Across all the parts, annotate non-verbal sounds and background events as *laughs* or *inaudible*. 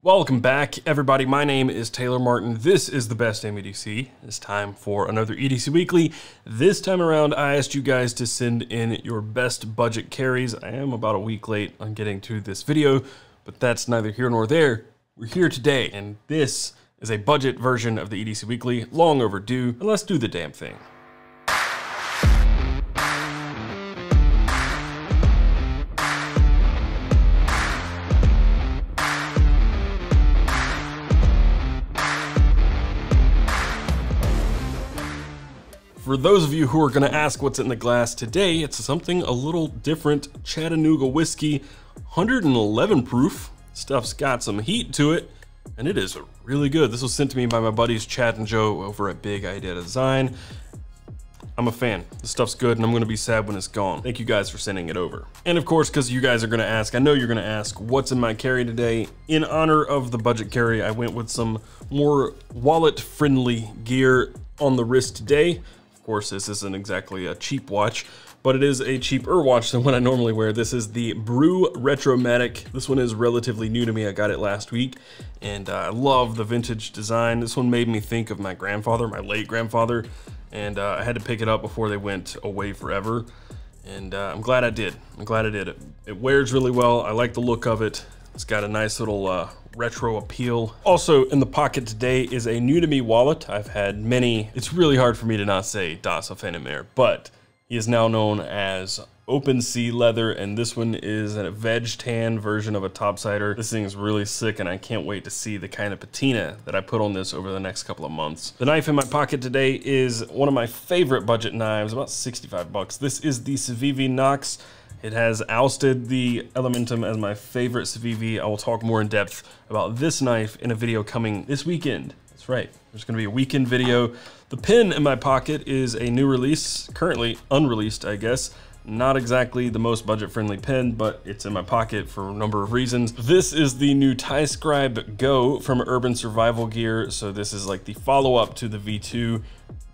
Welcome back, everybody. My name is Taylor Martin. This is the best EDC. It's time for another EDC Weekly. This time around, I asked you guys to send in your best budget carries. I am about a week late on getting to this video, but that's neither here nor there. We're here today, and this is a budget version of the EDC Weekly, long overdue, and let's do the damn thing. For those of you who are gonna ask what's in the glass today, it's something a little different. Chattanooga whiskey, 111 proof. Stuff's got some heat to it, and it is really good. This was sent to me by my buddies Chad and Joe over at Big Idea Design. I'm a fan. The stuff's good and I'm gonna be sad when it's gone. Thank you guys for sending it over. And of course, because you guys are gonna ask, I know you're gonna ask, what's in my carry today? In honor of the budget carry, I went with some more wallet-friendly gear on the wrist today course, this isn't exactly a cheap watch, but it is a cheaper watch than what I normally wear. This is the Brew Retromatic. This one is relatively new to me. I got it last week, and uh, I love the vintage design. This one made me think of my grandfather, my late grandfather, and uh, I had to pick it up before they went away forever. And uh, I'm glad I did. I'm glad I did. It, it wears really well. I like the look of it. It's got a nice little uh, retro appeal. Also in the pocket today is a new to me wallet. I've had many. It's really hard for me to not say Das Afenimere, but he is now known as Open Sea Leather, and this one is a veg tan version of a topsider. This thing is really sick, and I can't wait to see the kind of patina that I put on this over the next couple of months. The knife in my pocket today is one of my favorite budget knives, about 65 bucks. This is the Civivi Nox it has ousted the Elementum as my favorite Civivi. I will talk more in depth about this knife in a video coming this weekend. That's right, there's gonna be a weekend video. The pin in my pocket is a new release, currently unreleased, I guess. Not exactly the most budget-friendly pen, but it's in my pocket for a number of reasons. This is the new Scribe Go from Urban Survival Gear. So this is like the follow-up to the V2.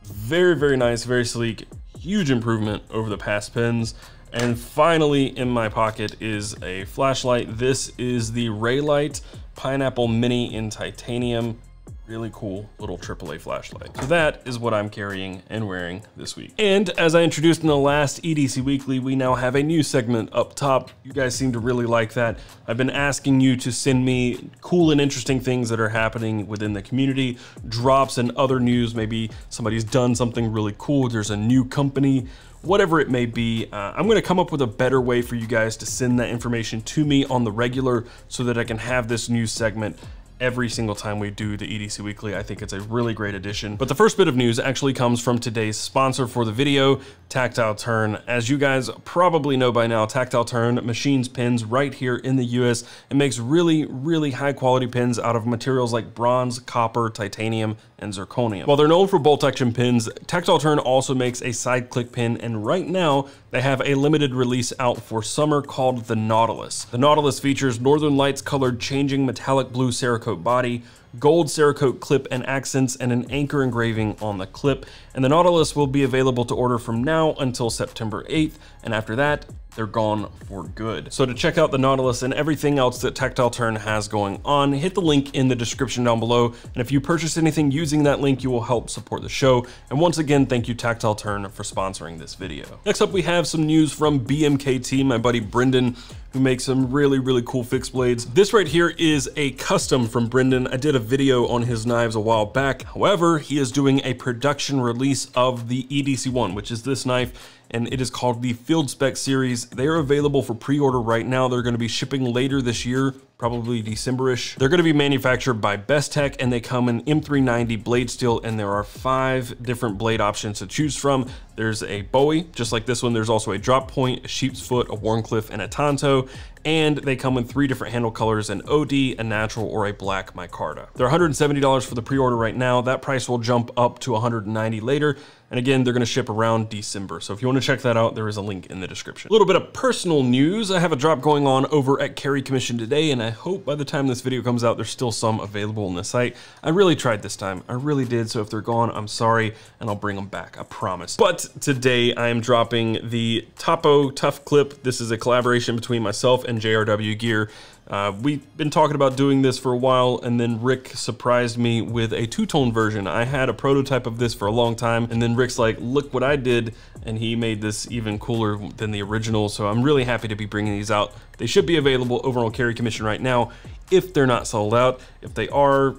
Very, very nice, very sleek, huge improvement over the past pens. And finally in my pocket is a flashlight. This is the Reylight Pineapple Mini in titanium. Really cool little AAA flashlight. So that is what I'm carrying and wearing this week. And as I introduced in the last EDC Weekly, we now have a new segment up top. You guys seem to really like that. I've been asking you to send me cool and interesting things that are happening within the community, drops and other news. Maybe somebody's done something really cool. There's a new company whatever it may be. Uh, I'm gonna come up with a better way for you guys to send that information to me on the regular so that I can have this news segment every single time we do the EDC Weekly. I think it's a really great addition. But the first bit of news actually comes from today's sponsor for the video, Tactile Turn. As you guys probably know by now, Tactile Turn machines pins right here in the US and makes really, really high quality pins out of materials like bronze, copper, titanium, and zirconium. While they're known for bolt action pins, Tactile Turn also makes a side click pin, and right now they have a limited release out for summer called the Nautilus. The Nautilus features Northern Lights colored changing metallic blue Cerakote body, gold Cerakote clip and accents, and an anchor engraving on the clip. And the Nautilus will be available to order from now until September 8th, and after that, they're gone for good. So to check out the Nautilus and everything else that Tactile Turn has going on, hit the link in the description down below. And if you purchase anything using that link, you will help support the show. And once again, thank you Tactile Turn for sponsoring this video. Next up, we have some news from BMKT, my buddy Brendan, who makes some really, really cool fixed blades. This right here is a custom from Brendan. I did a video on his knives a while back. However, he is doing a production release of the EDC1, which is this knife and it is called the Field Spec Series. They are available for pre-order right now. They're gonna be shipping later this year, probably December-ish. They're gonna be manufactured by Bestech and they come in M390 blade steel and there are five different blade options to choose from. There's a Bowie, just like this one. There's also a drop point, a sheep's foot, a Wharncliffe, and a Tanto. And they come in three different handle colors, an OD, a natural, or a black micarta. They're $170 for the pre-order right now. That price will jump up to 190 later. And again, they're gonna ship around December. So if you wanna check that out, there is a link in the description. A little bit of personal news. I have a drop going on over at Carry Commission today, and I hope by the time this video comes out, there's still some available on the site. I really tried this time. I really did. So if they're gone, I'm sorry, and I'll bring them back, I promise. But today I am dropping the Topo Tough Clip. This is a collaboration between myself and and JRW gear. Uh, we've been talking about doing this for a while, and then Rick surprised me with a two-tone version. I had a prototype of this for a long time, and then Rick's like, look what I did, and he made this even cooler than the original, so I'm really happy to be bringing these out. They should be available over on Carry Commission right now, if they're not sold out. If they are,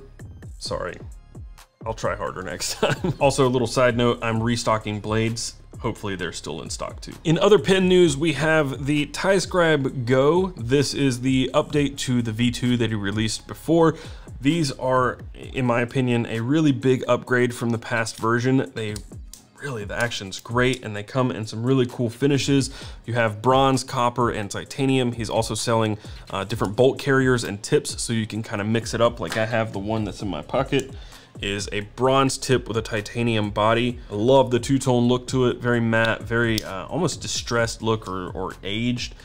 sorry, I'll try harder next *laughs* time. also, a little side note, I'm restocking blades. Hopefully they're still in stock too. In other pen news, we have the TiScribe Go. This is the update to the V2 that he released before. These are, in my opinion, a really big upgrade from the past version. They really, the action's great and they come in some really cool finishes. You have bronze, copper, and titanium. He's also selling uh, different bolt carriers and tips so you can kind of mix it up like I have the one that's in my pocket is a bronze tip with a titanium body. I love the two-tone look to it, very matte, very uh, almost distressed look or, or aged.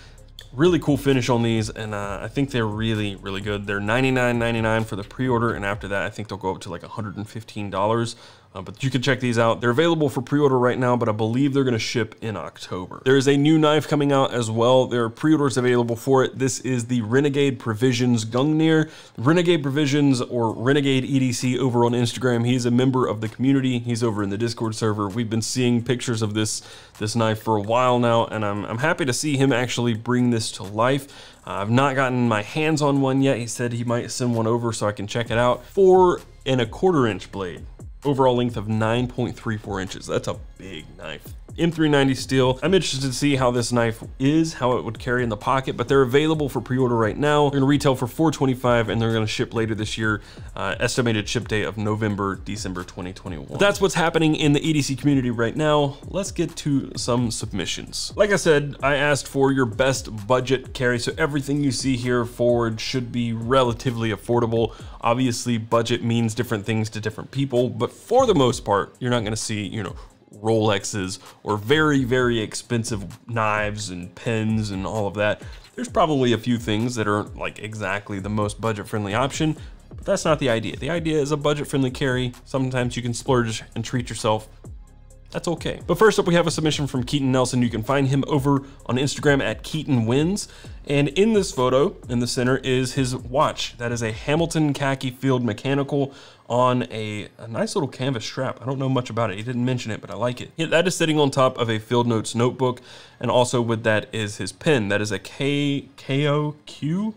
Really cool finish on these, and uh, I think they're really, really good. They're $99.99 for the pre-order, and after that, I think they'll go up to like $115. Uh, but you can check these out. They're available for pre-order right now, but I believe they're gonna ship in October. There is a new knife coming out as well. There are pre-orders available for it. This is the Renegade Provisions Gungnir. Renegade Provisions or Renegade EDC over on Instagram. He's a member of the community. He's over in the Discord server. We've been seeing pictures of this, this knife for a while now, and I'm, I'm happy to see him actually bring this to life. Uh, I've not gotten my hands on one yet. He said he might send one over so I can check it out. Four and a quarter inch blade overall length of 9.34 inches. That's a big knife. M390 steel. I'm interested to see how this knife is, how it would carry in the pocket, but they're available for pre-order right now. They're gonna retail for 425 and they're gonna ship later this year. Uh, estimated ship date of November, December 2021. But that's what's happening in the EDC community right now. Let's get to some submissions. Like I said, I asked for your best budget carry, so everything you see here forward should be relatively affordable. Obviously, budget means different things to different people, but for the most part, you're not gonna see, you know, Rolexes or very, very expensive knives and pens and all of that. There's probably a few things that aren't like exactly the most budget friendly option, but that's not the idea. The idea is a budget friendly carry. Sometimes you can splurge and treat yourself that's okay. But first up, we have a submission from Keaton Nelson. You can find him over on Instagram at Keaton Wins. And in this photo, in the center, is his watch. That is a Hamilton Khaki Field Mechanical on a, a, nice little canvas strap. I don't know much about it. He didn't mention it, but I like it. Yeah, that is sitting on top of a Field Notes notebook. And also with that is his pen. That is a K KOQ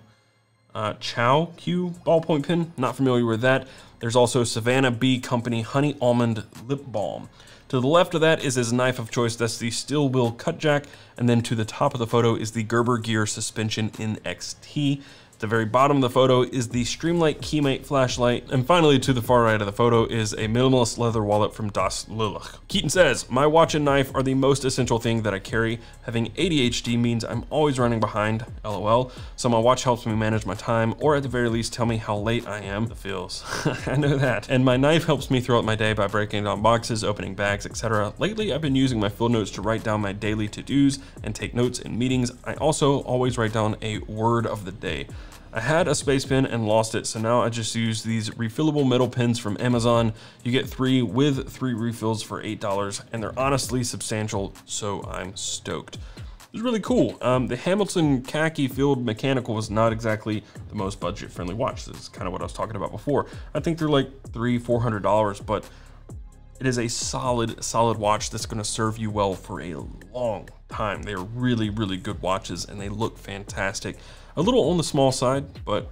uh, ChaoQ ballpoint pen. Not familiar with that. There's also Savannah Bee Company Honey Almond Lip Balm. To the left of that is his knife of choice, that's the Steel Will Cutjack, and then to the top of the photo is the Gerber Gear Suspension NXT the very bottom of the photo is the Streamlight Keymate flashlight. And finally, to the far right of the photo is a minimalist leather wallet from Das Lilach. Keaton says, my watch and knife are the most essential thing that I carry. Having ADHD means I'm always running behind, lol. So my watch helps me manage my time, or at the very least tell me how late I am. The feels. *laughs* I know that. And my knife helps me throughout my day by breaking down boxes, opening bags, etc. Lately, I've been using my field notes to write down my daily to-dos and take notes in meetings. I also always write down a word of the day. I had a space pen and lost it, so now I just use these refillable metal pens from Amazon. You get three with three refills for $8, and they're honestly substantial, so I'm stoked. It's really cool. Um, the Hamilton Khaki Field Mechanical was not exactly the most budget-friendly watch. This is kind of what I was talking about before. I think they're like three, $400, but it is a solid, solid watch that's gonna serve you well for a long time. They are really, really good watches and they look fantastic. A little on the small side, but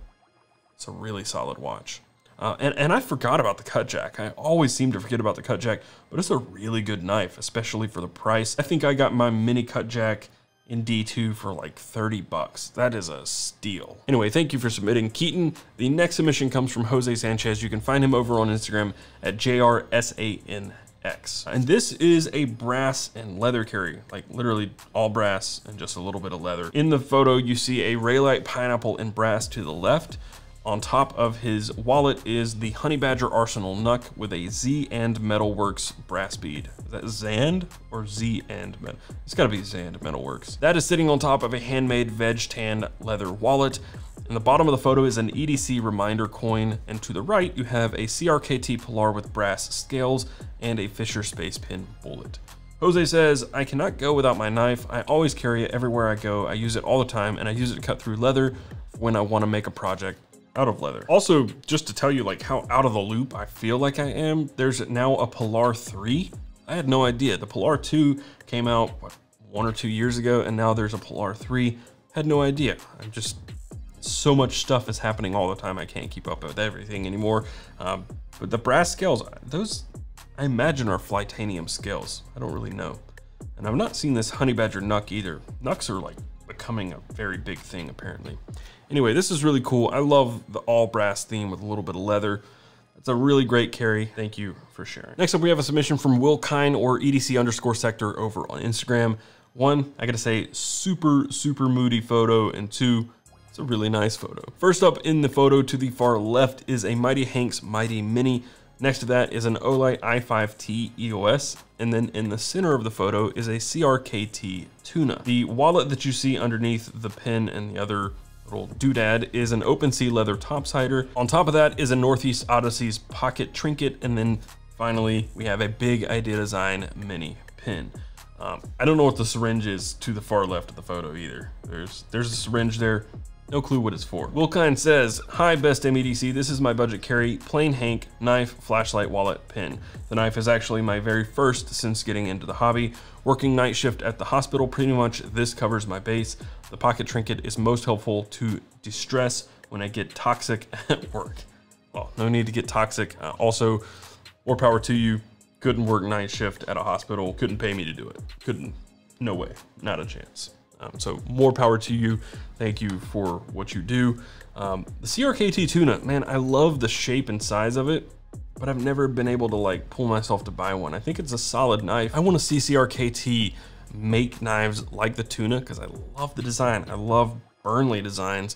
it's a really solid watch. Uh, and, and I forgot about the Cutjack. I always seem to forget about the Cutjack, but it's a really good knife, especially for the price. I think I got my mini Cutjack in D2 for like 30 bucks. That is a steal. Anyway, thank you for submitting. Keaton, the next submission comes from Jose Sanchez. You can find him over on Instagram at JRSAN X. And this is a brass and leather carry, like literally all brass and just a little bit of leather. In the photo, you see a Reylight pineapple in brass to the left. On top of his wallet is the Honey Badger Arsenal Knuck with a Z and Metalworks brass bead. Is that Zand or Z and Metal? It's gotta be Zand Metalworks. That is sitting on top of a handmade veg tan leather wallet in the bottom of the photo is an EDC reminder coin, and to the right you have a CRKT Pilar with brass scales and a Fisher Space Pin bullet. Jose says, I cannot go without my knife. I always carry it everywhere I go. I use it all the time and I use it to cut through leather when I want to make a project out of leather. Also, just to tell you like how out of the loop I feel like I am, there's now a Pilar 3. I had no idea. The Pilar 2 came out what, one or two years ago and now there's a Pilar 3. Had no idea. I'm just so much stuff is happening all the time. I can't keep up with everything anymore. Um, but the brass scales, those I imagine are Flytanium scales. I don't really know. And I've not seen this Honey Badger Knuck either. Knucks are like becoming a very big thing apparently. Anyway, this is really cool. I love the all brass theme with a little bit of leather. It's a really great carry. Thank you for sharing. Next up, we have a submission from Will Kine or EDC underscore sector over on Instagram. One, I gotta say, super, super moody photo, and two, it's a really nice photo. First up in the photo to the far left is a Mighty Hanks Mighty Mini. Next to that is an Olight i5T EOS, and then in the center of the photo is a CRKT Tuna. The wallet that you see underneath the pin and the other little doodad is an open sea leather topsider. On top of that is a Northeast Odysseys pocket trinket, and then finally we have a big Idea Design mini pin. Um, I don't know what the syringe is to the far left of the photo either. There's there's a syringe there. No clue what it's for. Wilkine says, Hi, best MEDC. This is my budget carry, plain Hank, knife, flashlight, wallet, pin. The knife is actually my very first since getting into the hobby. Working night shift at the hospital, pretty much this covers my base. The pocket trinket is most helpful to distress when I get toxic *laughs* at work. Well, no need to get toxic. Uh, also, more power to you. Couldn't work night shift at a hospital. Couldn't pay me to do it. Couldn't. No way. Not a chance. Um, so more power to you. Thank you for what you do. Um, the CRKT tuna, man, I love the shape and size of it, but I've never been able to like pull myself to buy one. I think it's a solid knife. I want to see CRKT make knives like the tuna because I love the design. I love Burnley designs,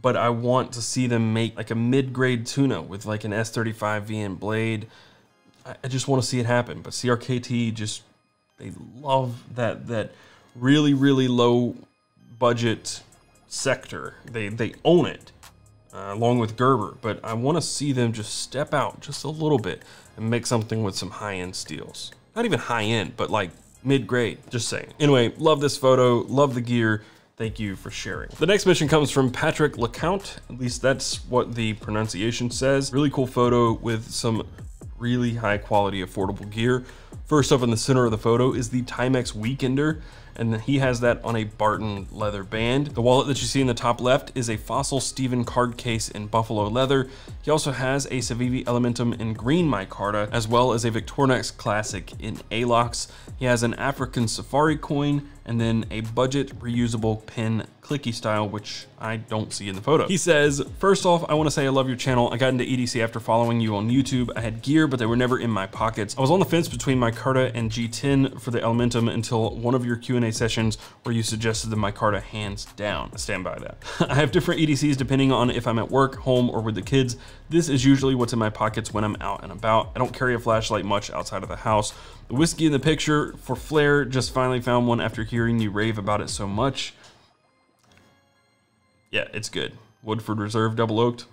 but I want to see them make like a mid-grade tuna with like an S35VN blade. I, I just want to see it happen. But CRKT just, they love that, that, really, really low budget sector. They, they own it. Uh, along with Gerber, but I want to see them just step out just a little bit and make something with some high-end steels. Not even high-end, but like mid-grade, just saying. Anyway, love this photo, love the gear. Thank you for sharing. The next mission comes from Patrick LeCount. At least that's what the pronunciation says. Really cool photo with some really high quality affordable gear. First up in the center of the photo is the Timex Weekender and he has that on a Barton leather band. The wallet that you see in the top left is a Fossil Steven card case in buffalo leather. He also has a Civivi Elementum in green micarta, as well as a Victorinox Classic in Alox. He has an African Safari coin, and then a budget reusable pin clicky style, which I don't see in the photo. He says, first off, I wanna say I love your channel. I got into EDC after following you on YouTube. I had gear, but they were never in my pockets. I was on the fence between my micarta and G10 for the Elementum until one of your Q&A sessions where you suggested the micarta hands down. I stand by that. *laughs* I have different EDCs depending on if I'm at work, home, or with the kids. This is usually what's in my pockets when I'm out and about. I don't carry a flashlight much outside of the house. The whiskey in the picture for flair, just finally found one after hearing you rave about it so much. Yeah, it's good. Woodford Reserve Double Oaked.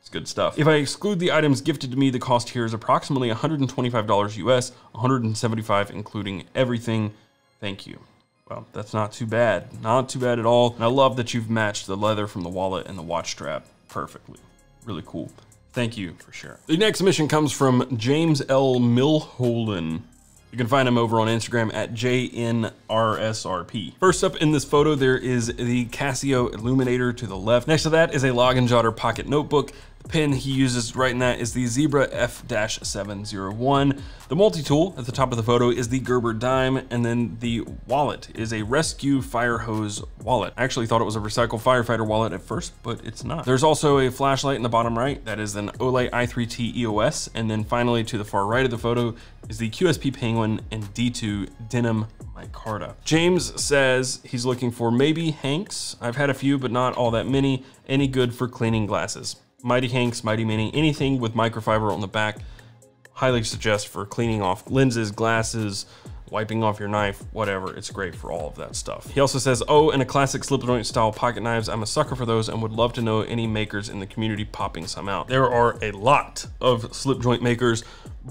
It's good stuff. If I exclude the items gifted to me, the cost here is approximately $125 US, 175 including everything. Thank you. Well, that's not too bad. Not too bad at all. And I love that you've matched the leather from the wallet and the watch strap perfectly. Really cool. Thank you for sharing. The next mission comes from James L. Milholden. You can find him over on Instagram at JNRSRP. First up in this photo, there is the Casio Illuminator to the left. Next to that is a Log Jotter pocket notebook. Pin he uses right in that is the Zebra F-701. The multi-tool at the top of the photo is the Gerber dime, and then the wallet is a Rescue Fire Hose wallet. I actually thought it was a recycled Firefighter wallet at first, but it's not. There's also a flashlight in the bottom right. That is an Olight i3T EOS. And then finally to the far right of the photo is the QSP Penguin and D2 Denim micarta. James says he's looking for maybe Hanks. I've had a few, but not all that many. Any good for cleaning glasses. Mighty Hanks, Mighty Mini, anything with microfiber on the back, highly suggest for cleaning off lenses, glasses, wiping off your knife, whatever. It's great for all of that stuff. He also says, oh, and a classic slip joint style pocket knives. I'm a sucker for those and would love to know any makers in the community popping some out. There are a lot of slip joint makers,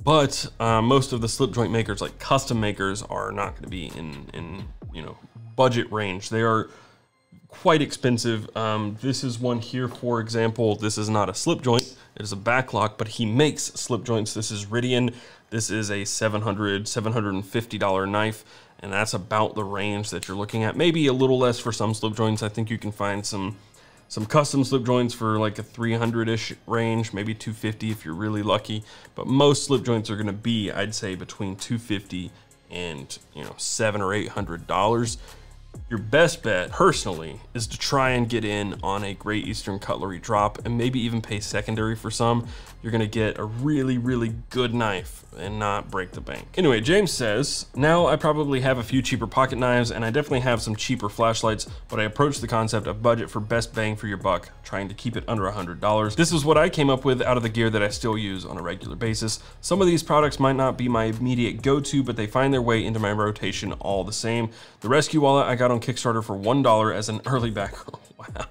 but uh, most of the slip joint makers, like custom makers, are not going to be in, in, you know, budget range. They are quite expensive. Um, this is one here, for example. This is not a slip joint. It is a backlock, but he makes slip joints. This is Ridian. This is a $700, $750 knife, and that's about the range that you're looking at. Maybe a little less for some slip joints. I think you can find some some custom slip joints for like a 300-ish range, maybe 250 if you're really lucky. But most slip joints are gonna be, I'd say, between 250 and you know seven or eight hundred dollars. Your best bet, personally, is to try and get in on a Great Eastern Cutlery drop and maybe even pay secondary for some. You're gonna get a really, really good knife and not break the bank. Anyway, James says, now I probably have a few cheaper pocket knives and I definitely have some cheaper flashlights, but I approach the concept of budget for best bang for your buck, trying to keep it under $100. This is what I came up with out of the gear that I still use on a regular basis. Some of these products might not be my immediate go-to, but they find their way into my rotation all the same. The rescue wallet I got on Kickstarter for $1 as an early back. *laughs* wow.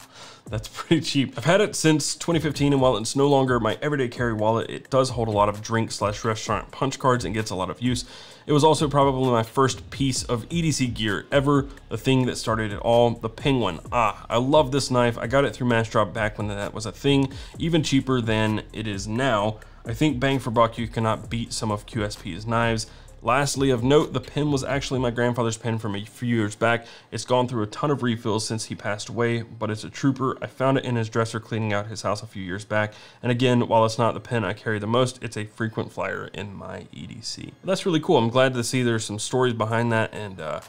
That's pretty cheap. I've had it since 2015 and while it's no longer my everyday carry wallet, it does hold a lot of drink slash restaurant punch cards and gets a lot of use. It was also probably my first piece of EDC gear ever, the thing that started it all, the Penguin. Ah, I love this knife. I got it through Massdrop back when that was a thing, even cheaper than it is now. I think bang for buck, you cannot beat some of QSP's knives. Lastly, of note, the pen was actually my grandfather's pen from a few years back. It's gone through a ton of refills since he passed away, but it's a trooper. I found it in his dresser cleaning out his house a few years back. And again, while it's not the pen I carry the most, it's a frequent flyer in my EDC. That's really cool. I'm glad to see there's some stories behind that and uh,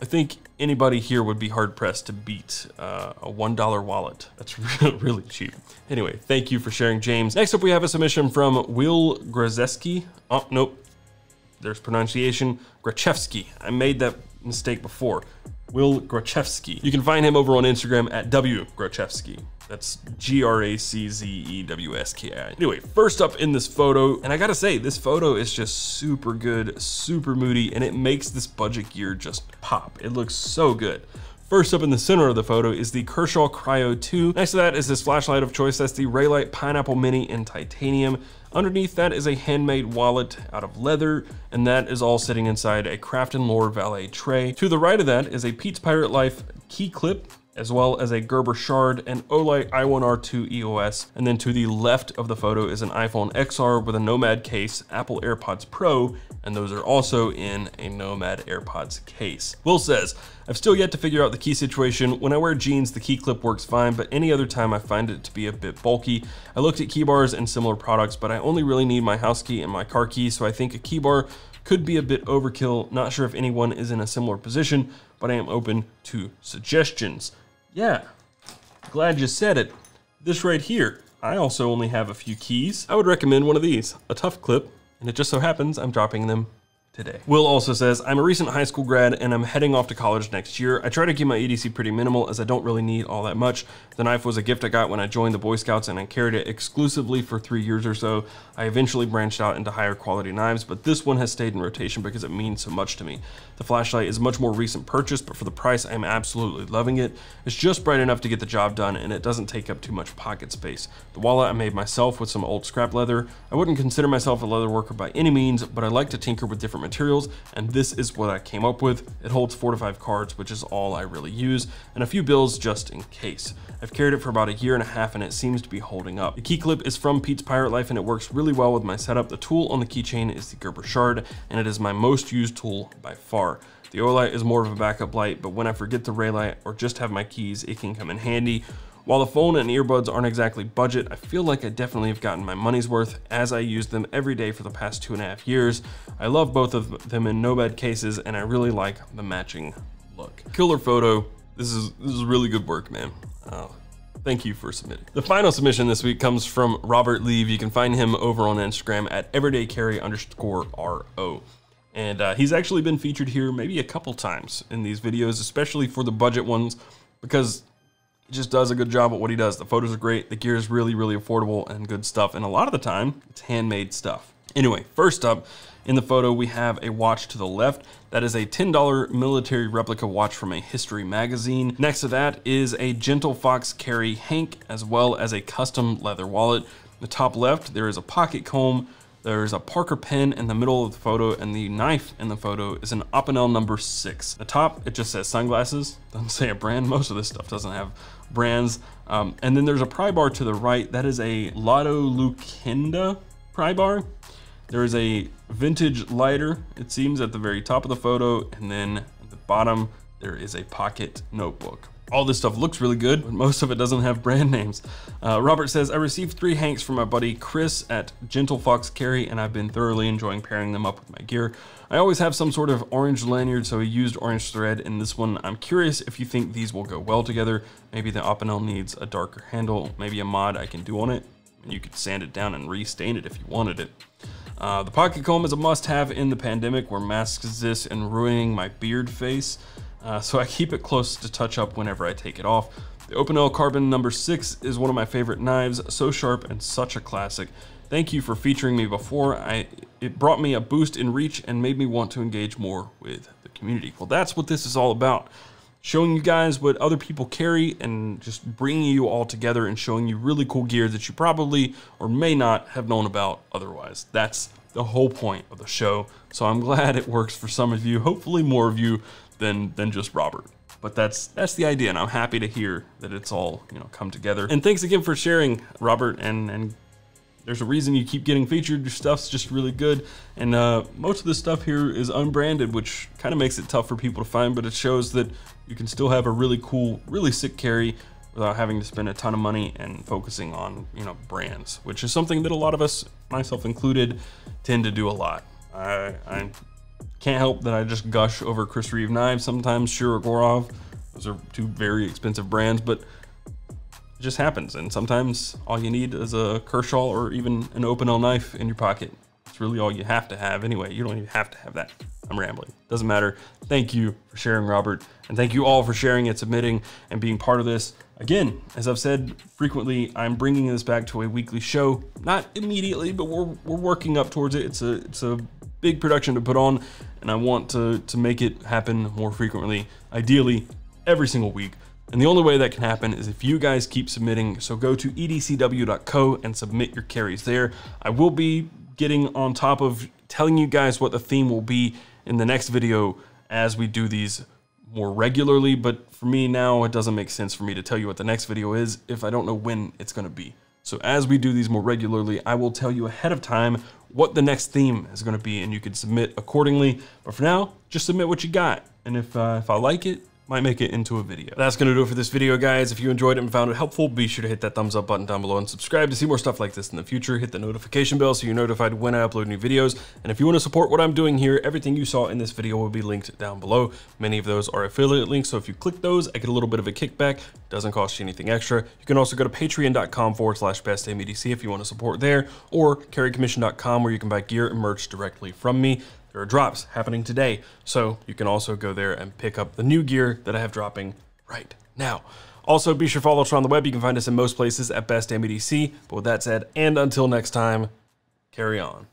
I think anybody here would be hard pressed to beat uh, a $1 wallet. That's *laughs* really, cheap. Anyway, thank you for sharing, James. Next up, we have a submission from Will Grzeski. Oh, nope there's pronunciation, Graczewski. I made that mistake before. Will Graczewski. You can find him over on Instagram at W Graczewski. That's G-R-A-C-Z-E-W-S-K-I. Anyway, first up in this photo, and I gotta say, this photo is just super good, super moody, and it makes this budget gear just pop. It looks so good. First up in the center of the photo is the Kershaw Cryo 2. Next to that is this flashlight of choice. That's the Reylight Pineapple Mini in titanium. Underneath that is a handmade wallet out of leather, and that is all sitting inside a Craft and Lore Valet tray. To the right of that is a Pete's Pirate Life key clip as well as a Gerber Shard and Olight i1R2 EOS. And then to the left of the photo is an iPhone XR with a Nomad case, Apple AirPods Pro, and those are also in a Nomad AirPods case. Will says, I've still yet to figure out the key situation. When I wear jeans, the key clip works fine, but any other time I find it to be a bit bulky. I looked at key bars and similar products, but I only really need my house key and my car key, so I think a key bar could be a bit overkill. Not sure if anyone is in a similar position, but I am open to suggestions. Yeah, glad you said it. This right here, I also only have a few keys. I would recommend one of these, a tough clip, and it just so happens I'm dropping them today. Will also says, I'm a recent high school grad and I'm heading off to college next year. I try to keep my EDC pretty minimal as I don't really need all that much. The knife was a gift I got when I joined the Boy Scouts and I carried it exclusively for three years or so. I eventually branched out into higher quality knives, but this one has stayed in rotation because it means so much to me. The flashlight is a much more recent purchase, but for the price, I'm absolutely loving it. It's just bright enough to get the job done and it doesn't take up too much pocket space. The wallet I made myself with some old scrap leather. I wouldn't consider myself a leather worker by any means, but I like to tinker with different materials and this is what I came up with. It holds four to five cards, which is all I really use, and a few bills just in case. I've carried it for about a year and a half and it seems to be holding up. The key clip is from Pete's Pirate Life and it works really well with my setup. The tool on the keychain is the Gerber Shard and it is my most used tool by far. The Olight is more of a backup light, but when I forget the Reylight or just have my keys, it can come in handy. While the phone and earbuds aren't exactly budget, I feel like I definitely have gotten my money's worth as I use them every day for the past two and a half years. I love both of them in Nomad cases and I really like the matching look. Killer photo. This is, this is really good work, man. Uh, thank you for submitting. The final submission this week comes from Robert Leave. You can find him over on Instagram at everydaycarry underscore RO. And uh, he's actually been featured here maybe a couple times in these videos, especially for the budget ones, because he just does a good job at what he does. The photos are great. The gear is really, really affordable and good stuff. And a lot of the time, it's handmade stuff. Anyway, first up, in the photo, we have a watch to the left. That is a $10 military replica watch from a history magazine. Next to that is a Gentle Fox Carry Hank, as well as a custom leather wallet. The top left, there is a pocket comb, there's a Parker pen in the middle of the photo, and the knife in the photo is an Opinel number six. The top, it just says sunglasses, *laughs* doesn't say a brand. Most of this stuff doesn't have brands. Um, and then there's a pry bar to the right. That is a Lotto Lucinda pry bar. There is a vintage lighter, it seems, at the very top of the photo, and then at the bottom, there is a pocket notebook. All this stuff looks really good, but most of it doesn't have brand names. Uh, Robert says, I received three Hanks from my buddy Chris at Gentle Fox Carry, and I've been thoroughly enjoying pairing them up with my gear. I always have some sort of orange lanyard, so he used orange thread in this one. I'm curious if you think these will go well together. Maybe the Opinel needs a darker handle, maybe a mod I can do on it. You could sand it down and restain it if you wanted it. Uh, the pocket comb is a must-have in the pandemic where masks exist and ruining my beard face. Uh, so I keep it close to touch up whenever I take it off. The Opinel Carbon number six is one of my favorite knives, so sharp and such a classic. Thank you for featuring me before. I It brought me a boost in reach and made me want to engage more with the community. Well, that's what this is all about. Showing you guys what other people carry and just bringing you all together and showing you really cool gear that you probably or may not have known about otherwise. That's the whole point of the show. So I'm glad it works for some of you, hopefully more of you than, than just Robert but that's that's the idea and i'm happy to hear that it's all you know come together and thanks again for sharing robert and and there's a reason you keep getting featured. Your stuff's just really good. And uh, most of the stuff here is unbranded, which kind of makes it tough for people to find, but it shows that you can still have a really cool, really sick carry without having to spend a ton of money and focusing on, you know, brands, which is something that a lot of us, myself included, tend to do a lot. I, I can't help that I just gush over Chris Reeve knives sometimes, Shirogorov. Those are two very expensive brands, but it just happens. And sometimes all you need is a Kershaw or even an Opinel knife in your pocket. It's really all you have to have anyway. You don't even have to have that. I'm rambling. Doesn't matter. Thank you for sharing, Robert. And thank you all for sharing and submitting and being part of this. Again, as I've said frequently, I'm bringing this back to a weekly show. Not immediately, but we're, we're working up towards it. It's a, it's a big production to put on, and I want to, to make it happen more frequently, ideally every single week. And the only way that can happen is if you guys keep submitting. So go to edcw.co and submit your carries there. I will be getting on top of telling you guys what the theme will be in the next video as we do these more regularly. But for me now, it doesn't make sense for me to tell you what the next video is if I don't know when it's going to be. So as we do these more regularly, I will tell you ahead of time what the next theme is going to be and you can submit accordingly. But for now, just submit what you got. And if, uh, if I like it, might make it into a video. That's gonna do it for this video, guys. If you enjoyed it and found it helpful, be sure to hit that thumbs up button down below and subscribe to see more stuff like this in the future. Hit the notification bell so you're notified when I upload new videos. And if you wanna support what I'm doing here, everything you saw in this video will be linked down below. Many of those are affiliate links, so if you click those, I get a little bit of a kickback. Doesn't cost you anything extra. You can also go to patreon.com forward slash bestdamnedc if you wanna support there, or carrycommission.com where you can buy gear and merch directly from me. There are drops happening today, so you can also go there and pick up the new gear that I have dropping right now. Also, be sure to follow us on the web. You can find us in most places at Best But with that said, and until next time, carry on.